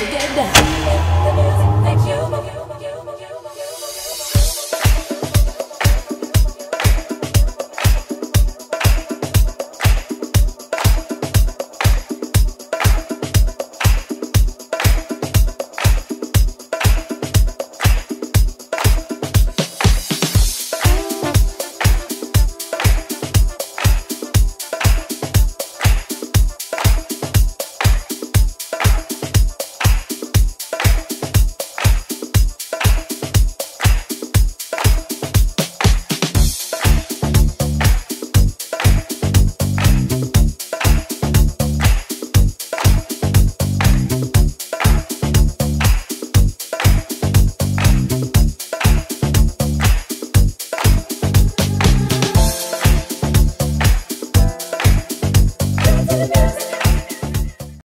to get down. music.